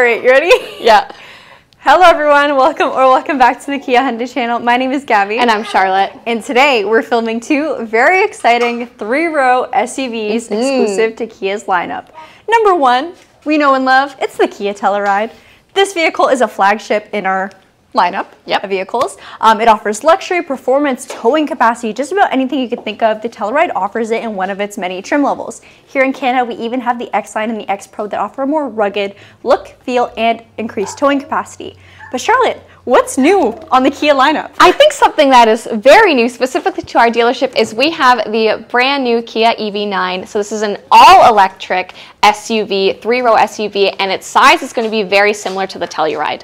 All right, you ready? Yeah. Hello everyone, welcome or welcome back to the Kia Hyundai channel. My name is Gabi. And I'm Charlotte. And today we're filming two very exciting three-row SUVs Mm-hmm. exclusive to Kia's lineup. Number one, we know and love, it's the Kia Telluride. This vehicle is a flagship in our lineup Yep. of vehicles. Um, it offers luxury, performance, towing capacity, just about anything you could think of. The Telluride offers it in one of its many trim levels. Here in Canada, we even have the X-Line and the X-Pro that offer a more rugged look, feel, and increased towing capacity. But Charlotte, what's new on the Kia lineup? I think something that is very new, specifically to our dealership, is we have the brand new Kia EV9. So this is an all-electric SUV, three-row SUV, and its size is going to be very similar to the Telluride.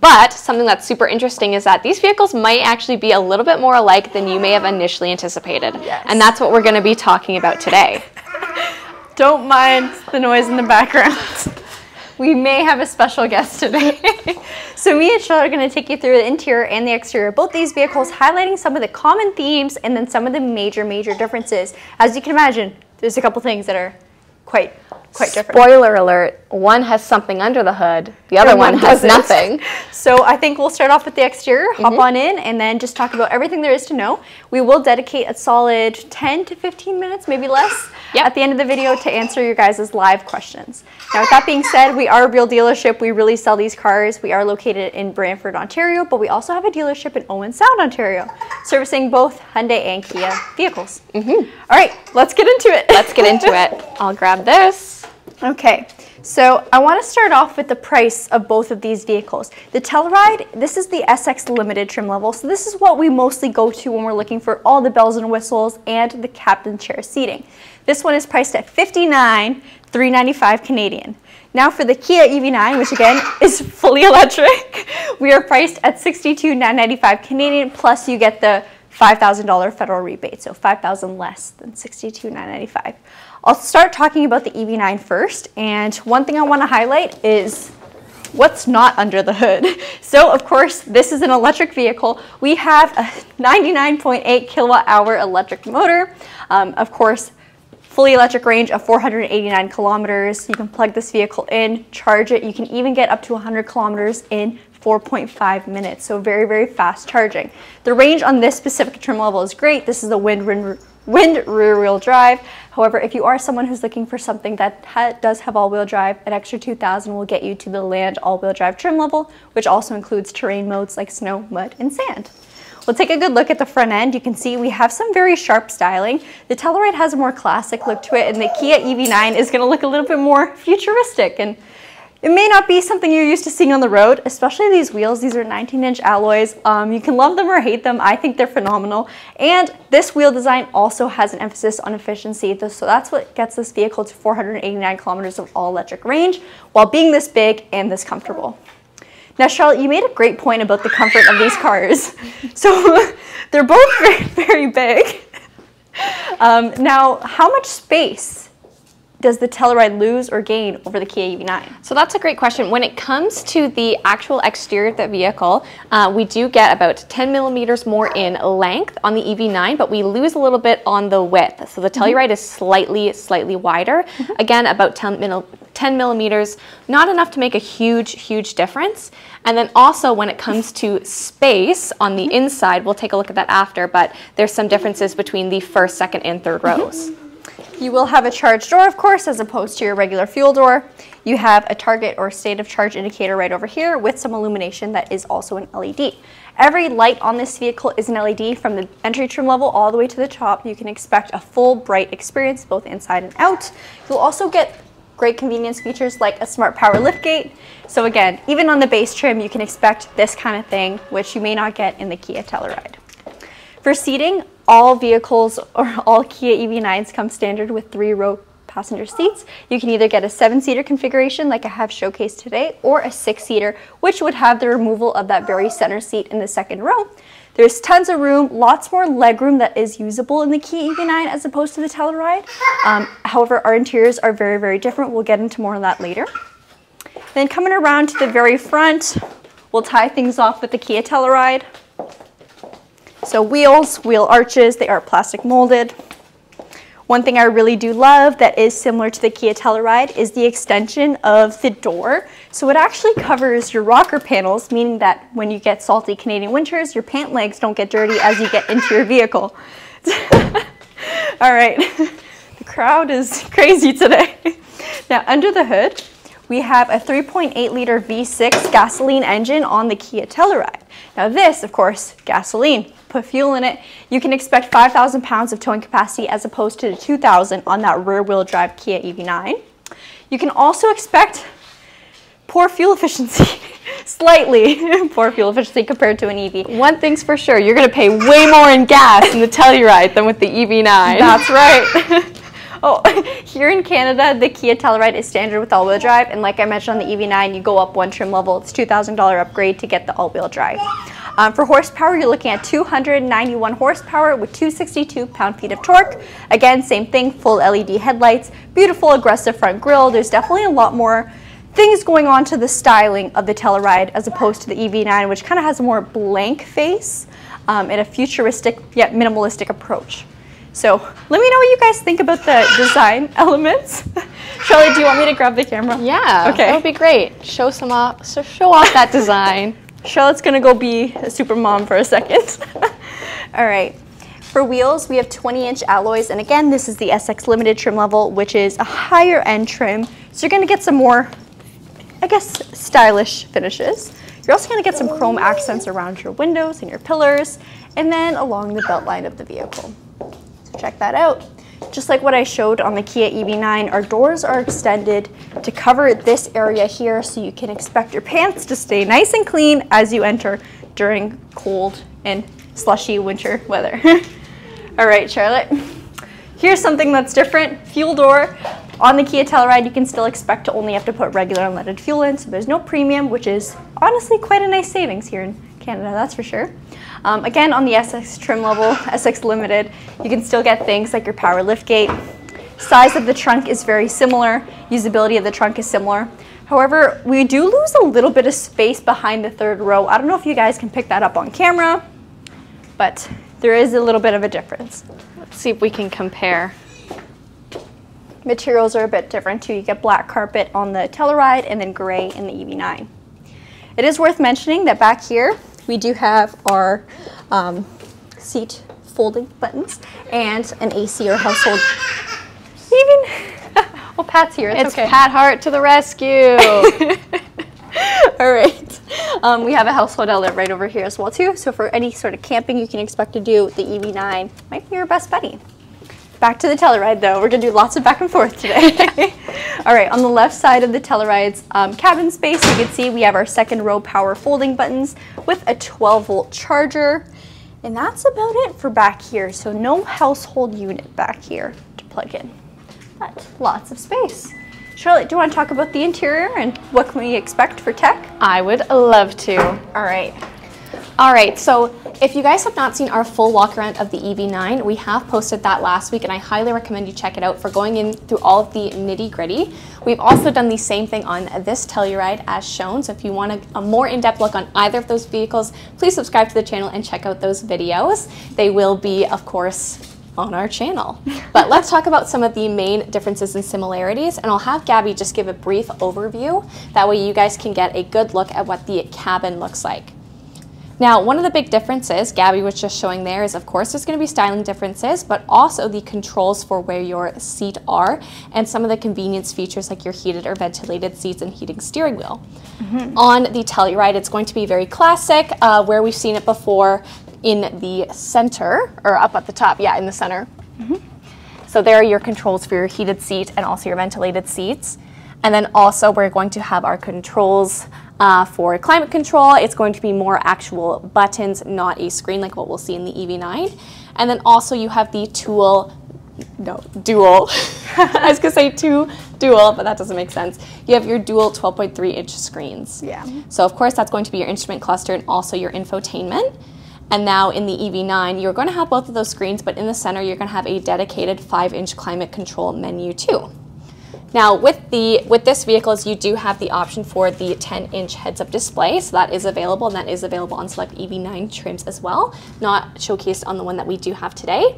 But something that's super interesting is that these vehicles might actually be a little bit more alike than you may have initially anticipated. Yes. And that's what we're going to be talking about today. Don't mind the noise in the background. We may have a special guest today. so me and Charlotte are going to take you through the interior and the exterior of both these vehicles, highlighting some of the common themes and then some of the major, major differences. As you can imagine, there's a couple things that are quite, quite different. Spoiler alert, one has something under the hood, the other And one, has doesn't. nothing. So I think we'll start off with the exterior, hop on in, and then just talk about everything there is to know. We will dedicate a solid 10 to 15 minutes, maybe less, Yep. at the end of the video to answer your guys' live questions. Now, with that being said, we are a real dealership. We really sell these cars. We are located in Brantford, Ontario, but we also have a dealership in Owen Sound, Ontario, servicing both Hyundai and Kia vehicles. Mm-hmm. right, let's get into it. Let's get into it. I'll grab this. Okay, so I want to start off with the price of both of these vehicles. The Telluride, this is the SX Limited trim level, so this is what we mostly go to when we're looking for all the bells and whistles and the captain chair seating. This one is priced at 59,395 Canadian. Now for the Kia EV9, which again is fully electric, we are priced at 62,995 Canadian, plus you get the $5,000 federal rebate, so 5,000 less than 62,995. I'll start talking about the EV9 first, and one thing I want to highlight is what's not under the hood. So of course, this is an electric vehicle. We have a 99.8 kilowatt hour electric motor. Um, of course, fully electric range of 489 kilometers. You can plug this vehicle in, charge it. You can even get up to 100 kilometers in 4.5 minutes. So very, very fast charging. The range on this specific trim level is great. This is the wind, wind, wind rear wheel drive. However, if you are someone who's looking for something that ha does have all wheel drive, an extra 2000 will get you to the land all wheel drive trim level, which also includes terrain modes like snow, mud, and sand. We'll take a good look at the front end. You can see we have some very sharp styling. The Telluride has a more classic look to it, and the Kia EV9 is going to look a little bit more futuristic. And it may not be something you're used to seeing on the road, especially these wheels. These are 19-inch alloys. Um, you can love them or hate them. I think they're phenomenal. And this wheel design also has an emphasis on efficiency. So that's what gets this vehicle to 489 kilometers of all-electric range while being this big and this comfortable. Now, Charlotte, you made a great point about the comfort of these cars. So they're both very, very big. Um, now, how much space does the Telluride lose or gain over the Kia EV9? So that's a great question. When it comes to the actual exterior of the vehicle, uh, we do get about 10 millimeters more in length on the EV9, but we lose a little bit on the width. So the mm-hmm. Telluride is slightly, slightly wider. Mm-hmm. Again, about 10, mil- 10 millimeters, not enough to make a huge, huge difference. And then also when it comes to space on the mm-hmm. inside, we'll take a look at that after, but there's some differences between the first, second, and third rows. You will have a charge door, of course, as opposed to your regular fuel door. You have a target or state of charge indicator right over here with some illumination that is also an LED. Every light on this vehicle is an LED from the entry trim level all the way to the top. You can expect a full bright experience both inside and out. You'll also get great convenience features like a smart power liftgate. So again, even on the base trim, you can expect this kind of thing, which you may not get in the Kia Telluride. For seating, all vehicles or all Kia EV9s come standard with three row passenger seats. You can either get a seven seater configuration like I have showcased today or a six seater, which would have the removal of that very center seat in the second row. There's tons of room, lots more legroom that is usable in the Kia EV9 as opposed to the Telluride. Um, however, our interiors are very, very different. We'll get into more of that later. Then coming around to the very front, we'll tie things off with the Kia Telluride. So wheels, wheel arches, they are plastic molded. One thing I really do love that is similar to the Kia Telluride is the extension of the door. So it actually covers your rocker panels, meaning that when you get salty Canadian winters, your pant legs don't get dirty as you get into your vehicle. All right, the crowd is crazy today. Now under the hood, we have a 3.8 liter V6 gasoline engine on the Kia Telluride. Now this, of course, gasoline, put fuel in it, you can expect 5,000 pounds of towing capacity as opposed to the 2,000 on that rear wheel drive Kia EV9. You can also expect poor fuel efficiency, slightly poor fuel efficiency compared to an EV. One thing's for sure, you're gonna pay way more in gas in the Telluride than with the EV9. That's right. Oh, here in Canada, the Kia Telluride is standard with all-wheel drive, and like I mentioned on the EV9, you go up one trim level. It's $2,000 upgrade to get the all-wheel drive. Um, for horsepower, you're looking at 291 horsepower with 262 pound-feet of torque. Again, same thing, full LED headlights, beautiful aggressive front grille. There's definitely a lot more things going on to the styling of the Telluride as opposed to the EV9, which kind of has a more blank face um, and a futuristic yet minimalistic approach. So let me know what you guys think about the design elements. Charlotte, do you want me to grab the camera? Yeah, okay. that would be great. Show some off, so show off that design. Charlotte's gonna go be a super mom for a second. All right. For wheels, we have 20 inch alloys, and again, this is the SX Limited trim level, which is a higher end trim. So you're gonna get some more, I guess, stylish finishes. You're also gonna get some chrome accents around your windows and your pillars, and then along the belt line of the vehicle check that out. Just like what I showed on the Kia EV9, our doors are extended to cover this area here so you can expect your pants to stay nice and clean as you enter during cold and slushy winter weather. All right, Charlotte. Here's something that's different, fuel door. On the Kia Telluride, you can still expect to only have to put regular unleaded fuel in, so there's no premium, which is honestly quite a nice savings here in Canada, that's for sure. Um, again, on the SX trim level, SX Limited, you can still get things like your power liftgate. Size of the trunk is very similar. Usability of the trunk is similar. However, we do lose a little bit of space behind the third row. I don't know if you guys can pick that up on camera, but there is a little bit of a difference. Let's see if we can compare. Materials are a bit different too. You get black carpet on the Telluride and then gray in the EV9. It is worth mentioning that back here, we do have our um, seat folding buttons and an AC or household. Even, well, Pat's here. It's, it's okay. Pat Hart to the rescue. All right. Um, we have a household outlet right over here as well too. So for any sort of camping you can expect to do, the EV9 might be your best buddy. Back to the Telluride though. We're gonna do lots of back and forth today. All right, on the left side of the Telluride's um, cabin space, you can see we have our second row power folding buttons with a 12 volt charger. And that's about it for back here. So no household unit back here to plug in, but lots of space. Charlotte, do you want to talk about the interior and what can we expect for tech? I would love to. All right. All right, so if you guys have not seen our full walk around of the EV9, we have posted that last week and I highly recommend you check it out for going in through all of the nitty gritty. We've also done the same thing on this Telluride as shown, so if you want a, a more in-depth look on either of those vehicles, please subscribe to the channel and check out those videos. They will be, of course, on our channel. But let's talk about some of the main differences and similarities, and I'll have Gabi just give a brief overview. That way you guys can get a good look at what the cabin looks like. Now, one of the big differences Gabi was just showing there is, of course, there's going to be styling differences, but also the controls for where your seat are and some of the convenience features like your heated or ventilated seats and heating steering wheel. Mm -hmm. On the Telluride, it's going to be very classic, uh, where we've seen it before in the center, or up at the top, yeah, in the center. Mm -hmm. So there are your controls for your heated seat and also your ventilated seats. And then also we're going to have our controls uh, for climate control, it's going to be more actual buttons, not a screen like what we'll see in the EV9. And then also you have the tool, no, dual. I was gonna say two dual, but that doesn't make sense. You have your dual 12.3 inch screens. Yeah. So of course that's going to be your instrument cluster and also your infotainment. And now in the EV9, you're going to have both of those screens, but in the center, you're going to have a dedicated 5 inch climate control menu too. Now with the with this vehicles, you do have the option for the 10-inch heads-up display, so that is available, and that is available on select EV9 trims as well, not showcased on the one that we do have today.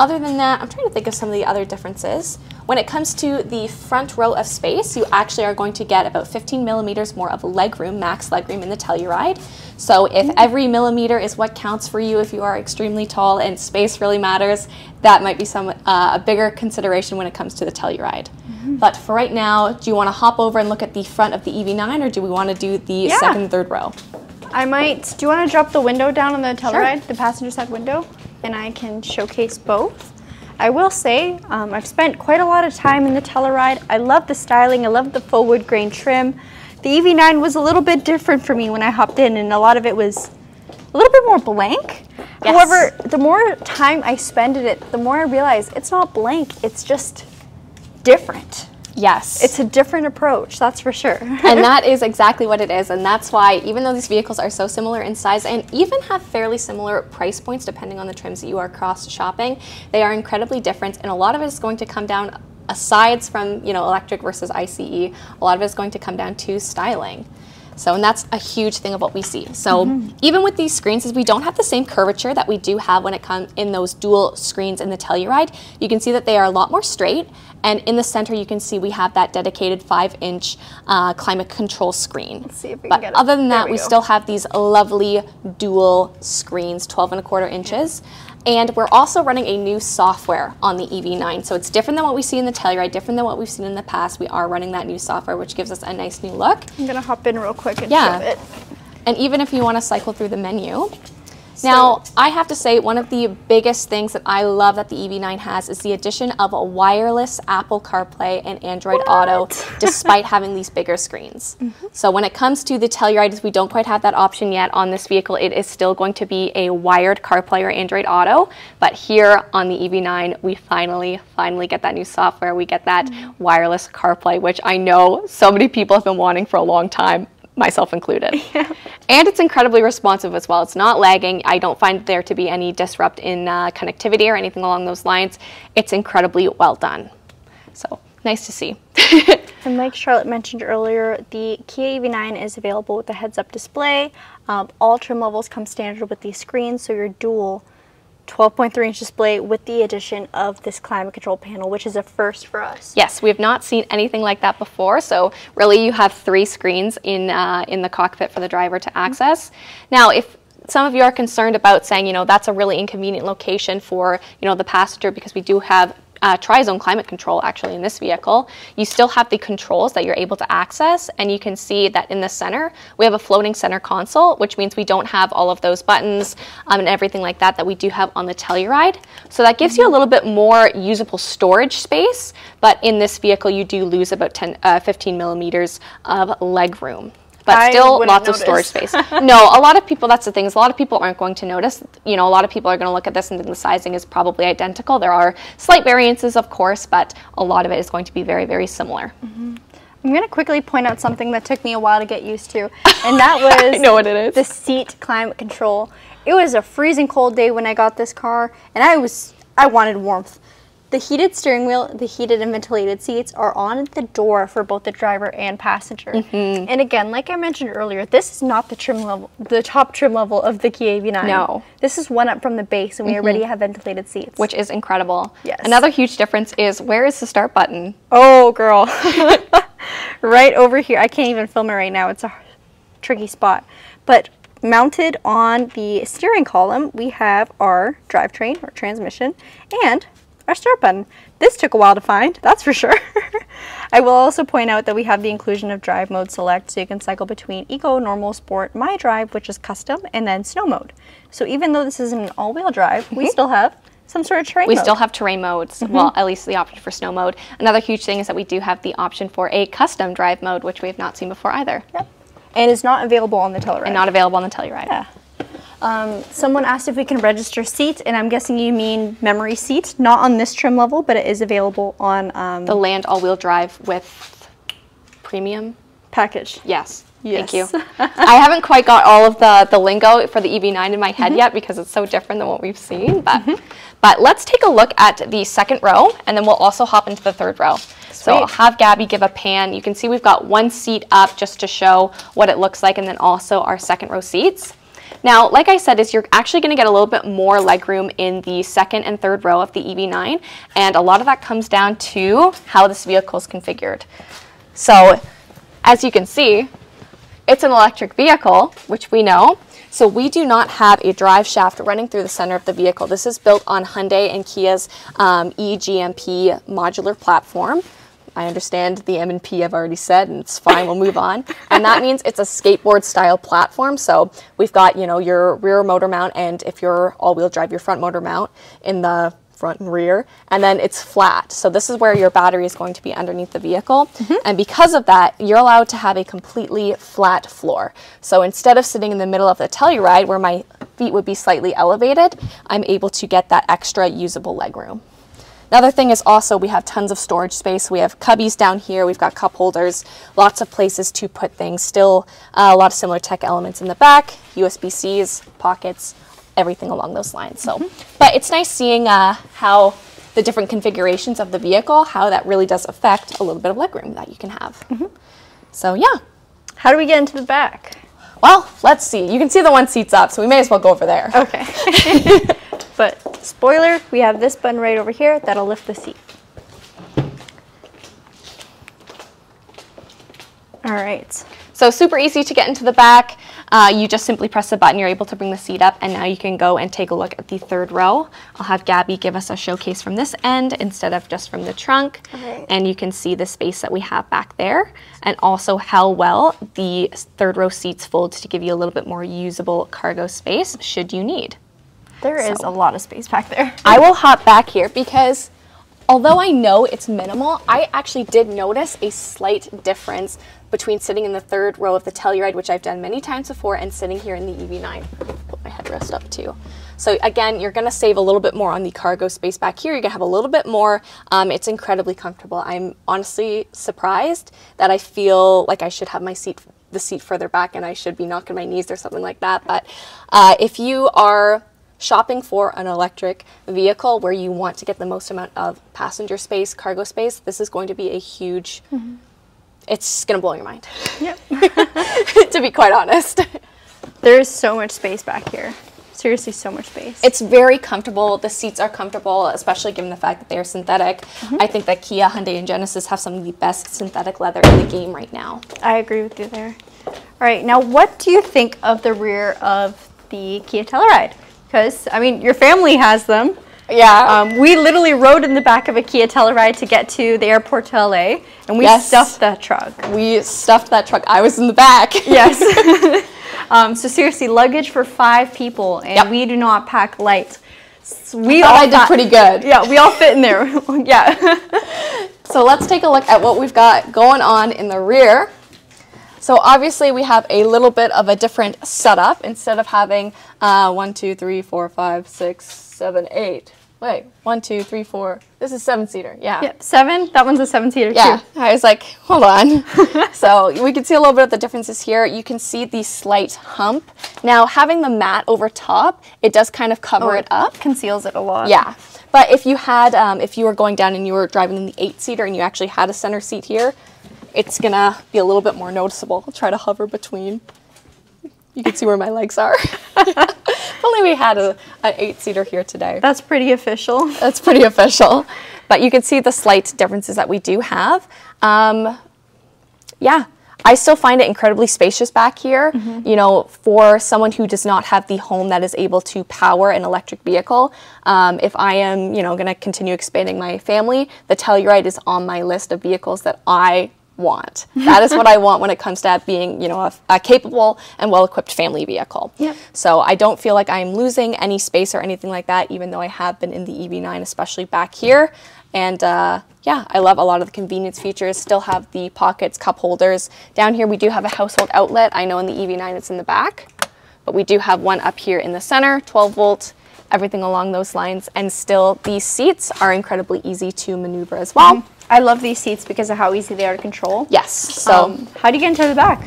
Other than that, I'm trying to think of some of the other differences. When it comes to the front row of space, you actually are going to get about 15 millimeters more of legroom, max legroom in the Telluride. So if every millimeter is what counts for you, if you are extremely tall and space really matters, that might be some uh, a bigger consideration when it comes to the Telluride. Mm-hmm. But for right now, do you want to hop over and look at the front of the EV9, or do we want to do the Yeah. second, third row? I might. Do you want to drop the window down on the Telluride, Sure. the passenger side window, and I can showcase both. I will say um, I've spent quite a lot of time in the Telluride. I love the styling. I love the full wood grain trim. The EV9 was a little bit different for me when I hopped in, and a lot of it was a little bit more blank. Yes. However, the more time I spend in it, the more I realize it's not blank. It's just different. Yes. It's a different approach, that's for sure. and that is exactly what it is. And that's why, even though these vehicles are so similar in size and even have fairly similar price points depending on the trims that you are cross shopping, they are incredibly different. And a lot of it is going to come down, asides from you know electric versus ICE, a lot of it is going to come down to styling. So, and that's a huge thing of what we see. So, even with these screens, is we don't have the same curvature that we do have when it comes in those dual screens in the Telluride. You can see that they are a lot more straight, and in the center, you can see we have that dedicated five-inch uh, climate control screen. Let's see if we but can get it. other than There that, we we still have these lovely dual screens, 12 and a quarter inches. And we're also running a new software on the EV9. So it's different than what we see in the Telluride, different than what we've seen in the past. We are running that new software, which gives us a nice new look. I'm gonna hop in real quick and Yeah. show it. And even if you want to cycle through the menu. Now, I have to say, one of the biggest things that I love that the EV9 has is the addition of a wireless Apple CarPlay and Android Auto, despite having these bigger screens. Mm-hmm. So, when it comes to the Telluride, we don't quite have that option yet on this vehicle. It is still going to be a wired CarPlay or Android Auto. But here on the EV9, we finally, finally get that new software. We get that mm-hmm. wireless CarPlay, which I know so many people have been wanting for a long time myself included. And it's incredibly responsive as well. It's not lagging. I don't find there to be any disrupt in uh, connectivity or anything along those lines. It's incredibly well done. So nice to see. And like Charlotte mentioned earlier, the Kia EV9 is available with a heads-up display. Um, all trim levels come standard with these screens, so your dual 12.3 inch display with the addition of this climate control panel, which is a first for us. yes, we have not seen anything like that before. So really, you have three screens in uh, in the cockpit for the driver to access. Now, if some of you are concerned about saying, you know, that's a really inconvenient location for, you know, the passenger because we do have uh, tri-zone climate control actually in this vehicle. You still have the controls that you're able to access, and you can see that in the center we have a floating center console, which means we don't have all of those buttons um, and everything like that that we do have on the Telluride. So that gives you a little bit more usable storage space, but in this vehicle you do lose about 10, uh, 15 millimeters of leg room. But I still lots of storage space. no, a lot of people, that's the thing, is a lot of people aren't going to notice. You know, a lot of people are going to look at this and think the sizing is probably identical. There are slight variances, of course, but a lot of it is going to be very, very similar. Mm-hmm. I'm going to quickly point out something that took me a while to get used to, and that was I know what it is. the seat climate control. It was a freezing cold day when I got this car, and I was I wanted warmth. The heated steering wheel, the heated and ventilated seats are on the door for both the driver and passenger. Mm-hmm. And again, like I mentioned earlier, this is not the trim level, the top trim level of the Kia EV9. No. This is one up from the base, and we already have ventilated seats. which is incredible. Yes. Another huge difference is where is the start button? Oh, girl. right over here. I can't even film it right now. It's a tricky spot. But mounted on the steering column, we have our drivetrain or transmission and our start button. This took a while to find, that's for sure. I will also point out that we have the inclusion of drive mode select so you can cycle between eco, normal, sport, my drive, which is custom, and then snow mode. So even though this is an all-wheel drive, we mm-hmm. still have some sort of terrain We mode. still have terrain modes, mm-hmm. well, at least the option for snow mode. Another huge thing is that we do have the option for a custom drive mode, which we have not seen before either. Yep. And is not available on the Telluride. And not available on the Telluride. Yeah. Um, someone asked if we can register seat, and I'm guessing you mean memory seat. Not on this trim level, but it is available on um, The land all-wheel drive with premium. package. Yes. Thank you. I haven't quite got all of the, the lingo for the EV9 in my head yet because it's so different than what we've seen. But but let's take a look at the second row and then we'll also hop into the third row. So I'll have Gabi give a pan. You can see we've got one seat up just to show what it looks like and then also our second row seats. Now, like I said, is you're actually going to get a little bit more legroom in the second and third row of the EV9, and a lot of that comes down to how this vehicle is configured. So, as you can see, it's an electric vehicle, which we know. So we do not have a drive shaft running through the center of the vehicle. This is built on Hyundai and Kia's um, eGMP modular platform. I understand the M&P I've already said, and it's fine, we'll move on. And that means it's a skateboard style platform. So we've got, you know, your rear motor mount, and if you're all-wheel drive, your front motor mount in the front and rear, and then it's flat. So this is where your battery is going to be underneath the vehicle. Mm-hmm. And because of that, you're allowed to have a completely flat floor. So instead of sitting in the middle of the Telluride where my feet would be slightly elevated, I'm able to get that extra usable legroom. Another thing is also we have tons of storage space. We have cubbies down here. We've got cup holders, lots of places to put things. Still uh, a lot of similar tech elements in the back, USB-Cs, pockets, everything along those lines. So, mm-hmm. but it's nice seeing uh, how the different configurations of the vehicle, how that really does affect a little bit of legroom that you can have. Mm-hmm. So yeah. How do we get into the back? Well, let's see. You can see the one seat's up, so we may as well go over there. Okay. But spoiler, we have this button right over here that'll lift the seat. All right. So super easy to get into the back. Uh, you just simply press the button, you're able to bring the seat up, and now you can go and take a look at the third row. I'll have Gabi give us a showcase from this end instead of just from the trunk. Right. And you can see the space that we have back there, and also how well the third row seats fold to give you a little bit more usable cargo space should you need. There so. is a lot of space back there. I will hop back here because although I know it's minimal, I actually did notice a slight difference between sitting in the third row of the Telluride, which I've done many times before, and sitting here in the EV9. Put my headrest up too. So again, you're gonna save a little bit more on the cargo space back here. You're gonna have a little bit more. Um, it's incredibly comfortable. I'm honestly surprised that I feel like I should have my seat the seat further back and I should be knocking my knees or something like that. But uh, if you are shopping for an electric vehicle where you want to get the most amount of passenger space, cargo space, this is going to be a huge, mm-hmm. it's going to blow your mind. Yep. to be quite honest. There is so much space back here. Seriously, so much space. It's very comfortable. The seats are comfortable, especially given the fact that they are synthetic. Mm-hmm. I think that Kia, Hyundai, and Genesis have some of the best synthetic leather in the game right now. I agree with you there. All right, now what do you think of the rear of the Kia Telluride? Because I mean your family has them. Yeah. Um, we literally rode in the back of a Kia Telluride to get to the airport to LA, and we yes. stuffed that truck. We stuffed that truck. I was in the back. Yes. um, so seriously, luggage for five people, and yep. we do not pack light. So we all I did pretty good. Yeah, we all fit in there. yeah. so let's take a look at what we've got going on in the rear. So obviously we have a little bit of a different setup. Instead of having uh, one, two, three, four, five, six, seven, eight. Wait, one, two, three, four. This is seven seater. Yeah. Yep, seven. That one's a seven seater yeah. too. I was like, hold on. so we can see a little bit of the differences here. You can see the slight hump. Now having the mat over top, it does kind of cover oh, it up. Conceals it a lot. Yeah. But if you had, um, if you were going down and you were driving in the eight seater and you actually had a center seat here, it's gonna be a little bit more noticeable. I'll try to hover between. You can see where my legs are. only we had a, an eight-seater here today. That's pretty official. That's pretty official. But you can see the slight differences that we do have. Um, yeah, I still find it incredibly spacious back here. Mm -hmm. You know, for someone who does not have the home that is able to power an electric vehicle, um, if I am, you know, going to continue expanding my family, the Telluride is on my list of vehicles that I want. That is what I want when it comes to being, you know, a, a capable and well-equipped family vehicle. Yep. So I don't feel like I'm losing any space or anything like that, even though I have been in the EV9, especially back here. And uh, yeah, I love a lot of the convenience features. Still have the pockets, cup holders. Down here we do have a household outlet. I know in the EV9 it's in the back, but we do have one up here in the center, 12 volt, everything along those lines. And still these seats are incredibly easy to maneuver as well. Mm -hmm. I love these seats because of how easy they are to control. Yes. So um, how do you get into the back?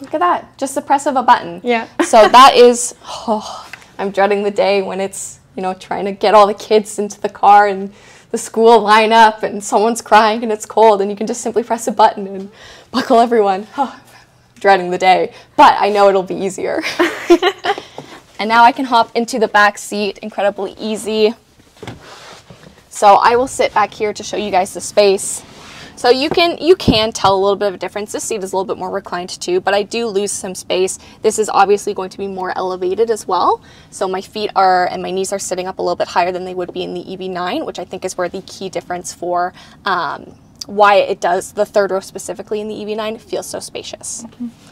Look at that. Just the press of a button. Yeah. so that is, oh, I'm dreading the day when it's, you know, trying to get all the kids into the car and the school line up and someone's crying and it's cold and you can just simply press a button and buckle everyone. Oh, dreading the day, but I know it'll be easier. and now I can hop into the back seat, incredibly easy. So I will sit back here to show you guys the space. So you can you can tell a little bit of a difference. This seat is a little bit more reclined too, but I do lose some space. This is obviously going to be more elevated as well. So my feet are and my knees are sitting up a little bit higher than they would be in the EV9, which I think is where the key difference for um, why it does the third row specifically in the EV9 feels so spacious. Mm-hmm.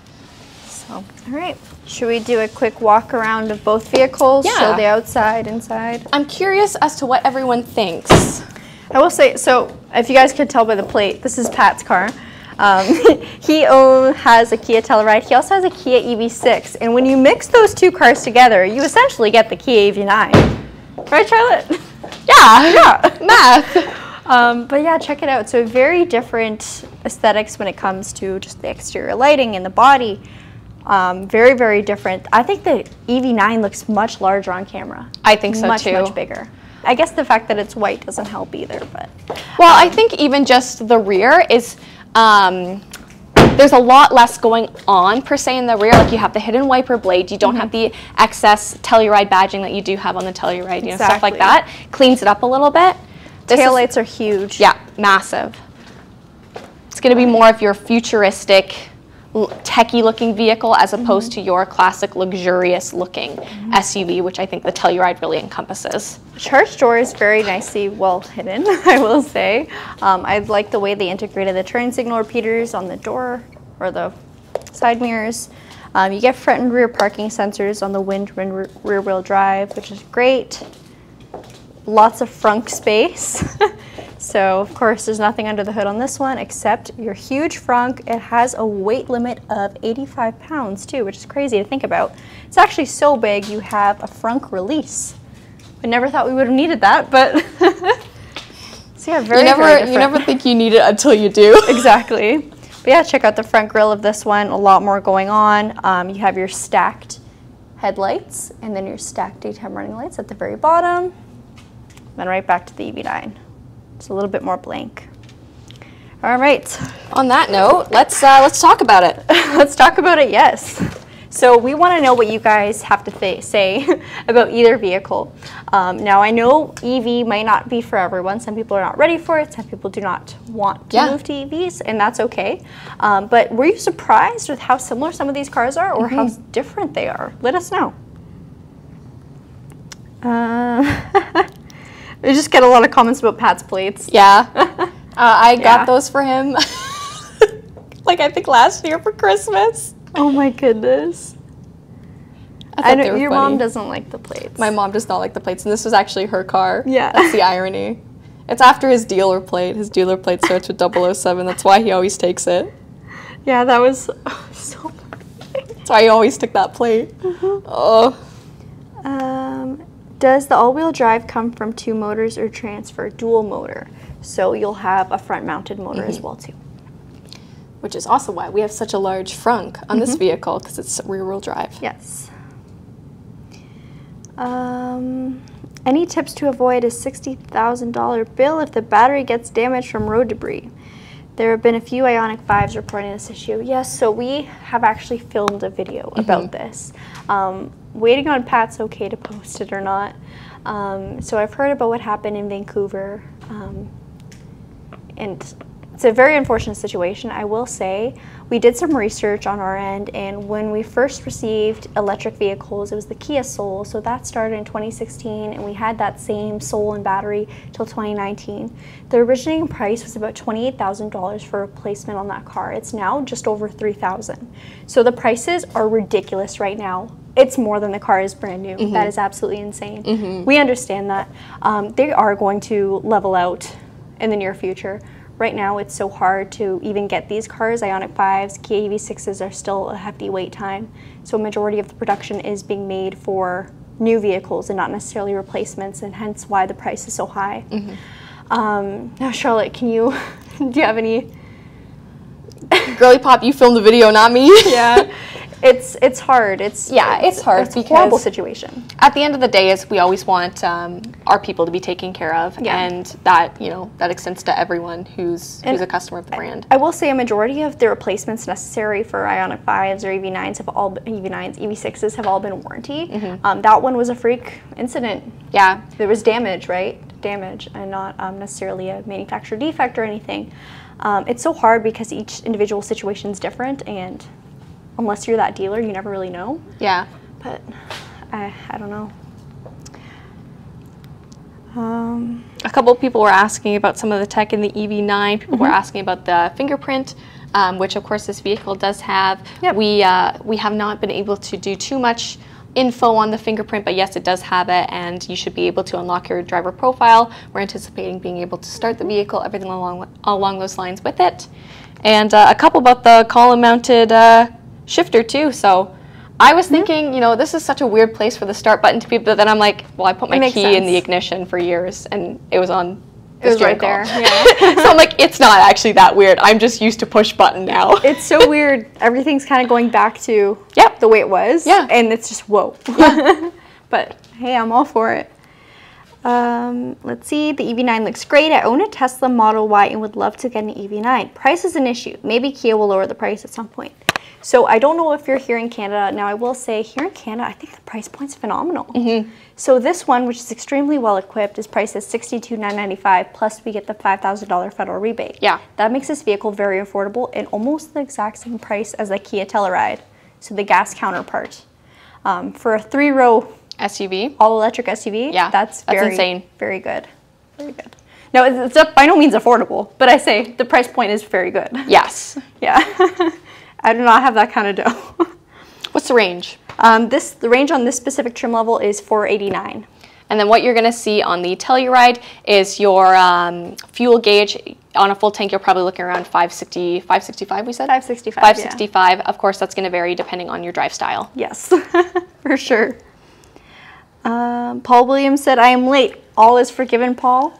So, all right. Should we do a quick walk around of both vehicles? Yeah. Show the outside, inside. I'm curious as to what everyone thinks. I will say, so if you guys could tell by the plate, this is Pat's car. Um, he own, has a Kia Telluride. He also has a Kia EV6. And when you mix those two cars together, you essentially get the Kia EV9. Right, Charlotte? Yeah, Yeah. math. Um, but yeah, check it out. So very different aesthetics when it comes to just the exterior lighting and the body. Um, very, very different. I think the EV9 looks much larger on camera. I think so much, too. Much bigger. I guess the fact that it's white doesn't help either, but Well, I think even just the rear is. Um, there's a lot less going on per se in the rear. Like you have the hidden wiper blade, you don't have the excess Telluride badging that you do have on the Telluride, you know, stuff like that. Cleans it up a little bit. This is- taillights are huge. yeah, massive. It's going to be more of your futuristic, techie looking vehicle as opposed to your classic luxurious looking SUV, which I think the Telluride really encompasses. Charge door is very nicely well hidden, I will say. Um, I like the way they integrated the turn signal repeaters on the door or the side mirrors. Um, you get front and rear parking sensors on the wind and re- rear wheel drive, which is great. Lots of frunk space. so, of course, there's nothing under the hood on this one except your huge frunk. It has a weight limit of 85 pounds, too, which is crazy to think about. It's actually so big, you have a frunk release. I never thought we would have needed that, but so yeah, very you never, very you never think you need it until you do. exactly. But yeah, check out the front grille of this one. A lot more going on. Um, you have your stacked headlights and then your stacked daytime running lights at the very bottom. Then right back to the EV9. It's a little bit more blank. All right, On that note, let's uh, let's talk about it. let's talk about it. Yes. So we want to know what you guys have to say about either vehicle. Um, now I know EV might not be for everyone. Some people are not ready for it. Some people do not want to Yeah. move to EVs, and that's okay. Um, but were you surprised with how similar some of these cars are, or how different they are? Let us know. Uh, we just get a lot of comments about Pat's plates. Yeah, uh, I got Yeah. those for him. like I think last year for Christmas. Oh my goodness. I, I thought know your funny. mom doesn't like the plates. My mom does not like the plates, and this was actually her car. Yeah. That's the irony. It's after his dealer plate. His dealer plate starts with 007. That's why he always takes it. Yeah, that was so. funny. That's why he always took that plate. Oh. Um, does the all-wheel drive come from two motors or transfer dual motor? So you'll have a front-mounted motor as well too. Which is also why we have such a large frunk on this vehicle because it's rear-wheel drive. Yes. Um, any tips to avoid a sixty thousand dollar bill if the battery gets damaged from road debris? There have been a few Ioniq 5s reporting this issue. Yes, so we have actually filmed a video about this. Um, waiting on Pat's okay to post it or not. Um, so I've heard about what happened in Vancouver. Um, and it's a very unfortunate situation. I will say we did some research on our end, and when we first received electric vehicles, it was the Kia Soul. So that started in 2016, and we had that same Soul and battery till 2019. The originating price was about $28,000 for replacement on that car. It's now just over 3,000. So the prices are ridiculous right now. It's more than the car is brand new. That is absolutely insane. We understand that. Um, they are going to level out in the near future. Right now, it's so hard to even get these cars. Ioniq 5s, Kia EV6s are still a hefty wait time. So, a majority of the production is being made for new vehicles and not necessarily replacements, and hence why the price is so high. Um, now, Charlotte, can you do you have any? Girly Pop, you filmed the video, not me. Yeah. It's it's hard. It's Yeah, it's hard It's a horrible situation. At the end of the day, is we always want um, our people to be taken care of, Yeah. and that you know that extends to everyone who's And who's a customer of the brand. I will say a majority of the replacements necessary for Ioniq 5s or EV9s have all EV9s, EV6s have all been warranty. Mm-hmm. Um, that one was a freak incident. yeah, There was damage, right? Damage, and not um, necessarily a manufacturer defect or anything. Um, it's so hard because each individual situation is different, and unless you're that dealer, you never really know. yeah. But I, I don't know. Um, A couple of people were asking about some of the tech in the EV9. People were Mm-hmm. asking about the fingerprint, um, which of course this vehicle does have. Yep. We uh, we have not been able to do too much info on the fingerprint, but yes, it does have it, and you should be able to unlock your driver profile. We're anticipating being able to start the vehicle, everything along along those lines with it, and uh, a couple about the column-mounted uh, shifter too. So. I was thinking, you know, this is such a weird place for the start button to be, but then I'm like, well, I put my key in the ignition for years, and it was on. It was right there, column. so I'm like, it's not actually that weird. I'm just used to push button now. it's so weird. Everything's kind of going back to Yep. the way it was. Yeah. And it's just whoa. but hey, I'm all for it. Um, let's see. The EV9 looks great. I own a Tesla Model Y and would love to get an EV9. Price is an issue. Maybe Kia will lower the price at some point. So I don't know if you're here in Canada. Now I will say here in Canada, I think the price point's phenomenal. So this one, which is extremely well equipped, is priced at $62,995 plus we get the $5,000 federal rebate. Yeah. That makes this vehicle very affordable and almost the exact same price as the Kia Telluride, so the gas counterpart. Um, for a three-row SUV. all-electric SUV, Yeah, that's that's very, insane. Very good, very good. No, it's, it's by no means affordable, but I say the price point is very good. Yes. Yeah, I do not have that kind of dough. What's the range? Um, this the range on this specific trim level is 489. And then what you're going to see on the Telluride is your um, fuel gauge. On a full tank, you're probably looking around 560, 565, we said? 565, yeah. 565. Of course, that's going to vary depending on your drive style. Yes, for sure. Um, Paul Williams said, "I am late. All is forgiven, Paul.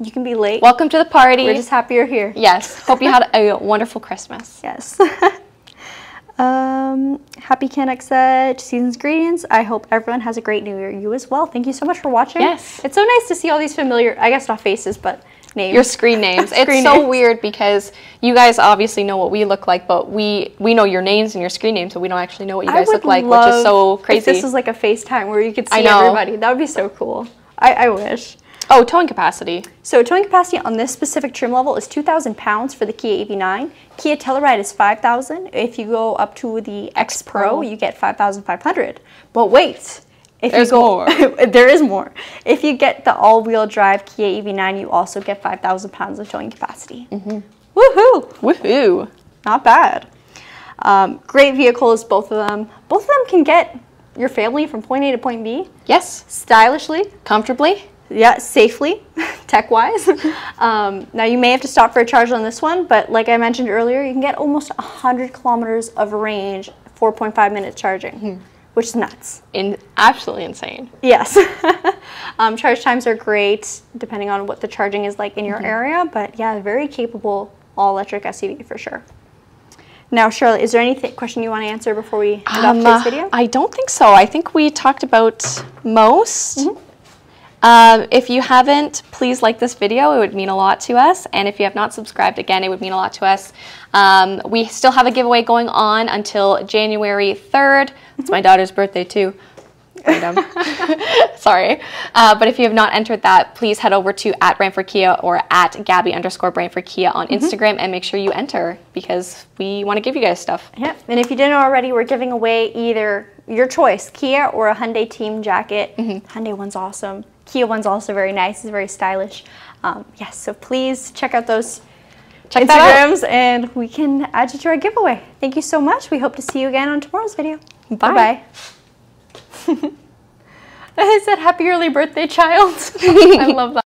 You can be late. Welcome to the party. We're just happy you're here." yes. Hope you had a wonderful Christmas. Yes. um, Happy Canuck said, Season's greetings. I hope everyone has a great new year. You as well. Thank you so much for watching. Yes. It's so nice to see all these familiar, I guess not faces, but names. Your screen names. it's Screen so names. weird because you guys obviously know what we look like, but we we know your names and your screen names, but we don't actually know what you guys look like, which is so If crazy. this was like a FaceTime where you could see I know. everybody. That would be so cool. I, I wish. oh, towing capacity. So towing capacity on this specific trim level is 2,000 pounds for the Kia EV9. Kia Telluride is 5,000. If you go up to the X Pro, Pro. you get 5,500. But wait, if There's you go, more. there is more. If you get the all-wheel drive Kia EV9, you also get 5,000 pounds of towing capacity. Mm-hmm. Woohoo! Woohoo! Not bad. Um, great vehicles, both of them. Both of them can get your family from point A to point B Yes, stylishly, comfortably. yeah, safely, tech-wise. um, now you may have to stop for a charge on this one, but like I mentioned earlier, you can get almost 100 kilometers of range, 4.5 minutes charging, which is nuts. In absolutely insane. Yes. um, charge times are great, depending on what the charging is like in your area, but yeah, very capable all-electric SUV for sure. Now, Charlotte, is there any th- question you want to answer before we end off Um, today's uh, video? I don't think so. I think we talked about most. Mm-hmm. Um, if you haven't, please like this video. It would mean a lot to us. And if you have not subscribed, again, it would mean a lot to us. Um, we still have a giveaway going on until January 3rd. It's my daughter's birthday, too. Sorry. Uh, but if you have not entered that, please head over to at Brantford Kia or at Gabi underscore Brantford Kia on Mm-hmm. Instagram and make sure you enter because we want to give you guys stuff. Yep. And if you didn't already, we're giving away either your choice, Kia or a Hyundai Team jacket. Mm-hmm. Hyundai one's awesome. Kia one's also very nice. It's very stylish. Um, yes. So please check out those Check that out. Instagrams, and we can add you to our giveaway. Thank you so much. We hope to see you again on tomorrow's video. Bye. Bye. I said happy early birthday, child. I love that.